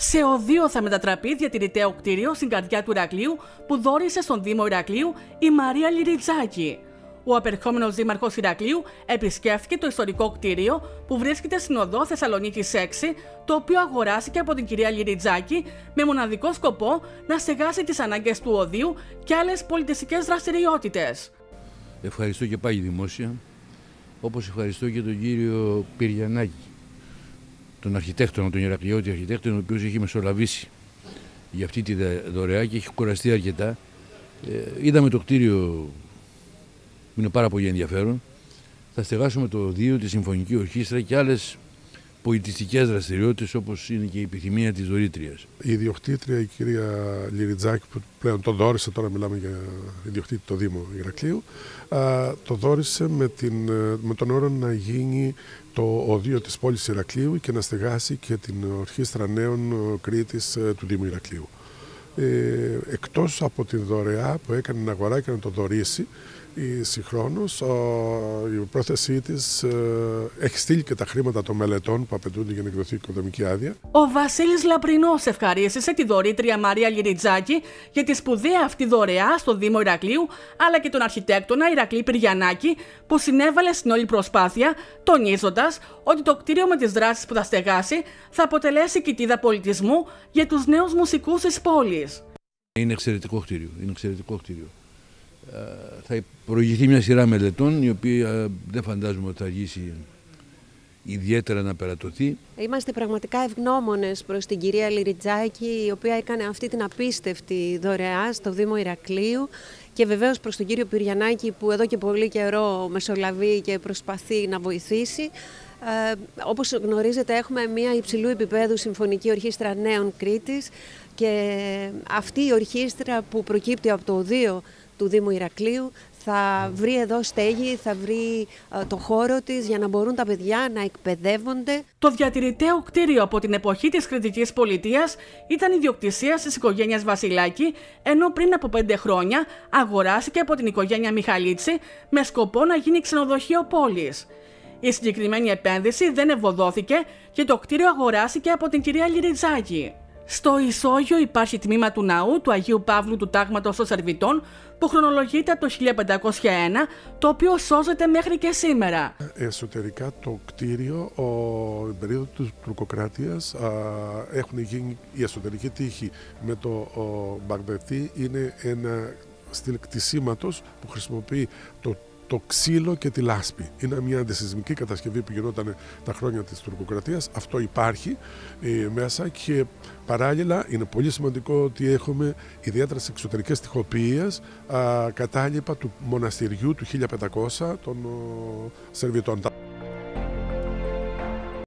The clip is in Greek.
Σε οδείο θα μετατραπεί διατηρηταίο κτίριο στην καρδιά του Ηρακλείου που δόρισε στον Δήμο Ηρακλείου η Μαρία Λιριτζάκη. Ο απερχόμενος Δήμαρχος Ηρακλείου επισκέφθηκε το ιστορικό κτίριο που βρίσκεται στην οδό Θεσσαλονίκη 6, το οποίο αγοράστηκε από την κυρία Λιριτζάκη με μοναδικό σκοπό να στεγάσει τις ανάγκες του οδείου και άλλες πολιτιστικές δραστηριότητες. Ευχαριστώ και πάλι δημόσια, όπως ευχαριστώ και τον κύριο Πυριανάκη, τον αρχιτέκτονα, τον Ηρακλειώτη αρχιτέκτονα, ο οποίος έχει μεσολαβήσει για αυτή τη δωρεά και έχει κουραστεί αρκετά. Ε, είδαμε το κτίριο που είναι πάρα πολύ ενδιαφέρον. Θα στεγάσουμε το Δίο, τη Συμφωνική Ορχήστρα και άλλες πολιτιστικές δραστηριότητες όπως είναι και η επιθυμία της δωρήτριας. Η ιδιοκτήτρια, η κυρία Λιριτζάκη, που πλέον το δόρισε, τώρα μιλάμε για ιδιοκτήτη το Δήμο Ηρακλείου, το δόρισε με, την, με τον όρο να γίνει το οδείο της πόλης Ηρακλείου και να στεγάσει και την Ορχήστρα Νέων Κρήτης ε, του Δήμου Ηρακλείου. Ε, εκτός από την δωρεά που έκανε την αγορά και να το δωρήσει, η συγχρόνως η πρόθεσή της ε, έχει στείλει και τα χρήματα των μελετών που απαιτούνται για να εκδοθεί η οικοδομική άδεια. Ο Βασίλης Λαπρινός ευχαρίστησε τη δωρήτρια Μαρία Λιριτζάκη για τη σπουδαία αυτή δωρεά στο Δήμο Ηρακλείου, αλλά και τον αρχιτέκτονα Ηρακλή Πυριανάκη που συνέβαλε στην όλη προσπάθεια, τονίζοντας ότι το κτίριο με τις δράσεις που θα στεγάσει θα αποτελέσει κοιτίδα πολιτισμού για τους νέους μουσικούς της πόλης. Είναι εξαιρετικό κτίριο. Είναι εξαιρετικό κτίριο. Ε, θα προηγηθεί μια σειρά μελετών η οποία δεν φαντάζομαι ότι θα αργήσει ιδιαίτερα να περατωθεί. Είμαστε πραγματικά ευγνώμονες προς την κυρία Λιριτζάκη η οποία έκανε αυτή την απίστευτη δωρεά στο Δήμο Ηρακλείου και βεβαίως προς τον κύριο Πυριανάκη που εδώ και πολύ καιρό μεσολαβεί και προσπαθεί να βοηθήσει. Ε, όπως γνωρίζετε έχουμε μια υψηλού επίπεδου συμφωνική ορχήστρα νέων Κρήτης και αυτή η ορχήστρα που προκύπτει από το οδείο του Δήμου Ηρακλείου θα βρει εδώ στέγη, θα βρει ε, το χώρο της για να μπορούν τα παιδιά να εκπαιδεύονται. Το διατηρηταίο κτίριο από την εποχή της κριτικής πολιτείας ήταν ιδιοκτησία της οικογένειας Βασιλάκη, ενώ πριν από πέντε χρόνια αγοράστηκε από την οικογένεια Μιχαλίτση με σκοπό να γίνει ξενοδοχείο πόλης. Η συγκεκριμένη επένδυση δεν ευωδόθηκε και το κτίριο αγοράστηκε από την κυρία Λιριτζάκη. Στο Ισόγειο υπάρχει τμήμα του ναού του Αγίου Παύλου του Τάγματος των Σερβιτών που χρονολογείται από το 1501, το οποίο σώζεται μέχρι και σήμερα. Εσωτερικά το κτίριο, ο, περίοδο του τουρκοκράτειας, έχουν γίνει η εσωτερική τύχη με το ο, Μπαγδατή είναι ένα στυλ κτισίματος που χρησιμοποιεί το το ξύλο και τη λάσπη. Είναι μια αντισυσμική κατασκευή που γινόταν τα χρόνια της τουρκοκρατίας. Αυτό υπάρχει ε, μέσα και παράλληλα είναι πολύ σημαντικό ότι έχουμε ιδιαίτερα σε εξωτερικές τυχοποιίες κατάλοιπα του μοναστηριού του 1500 των Σερβιτών.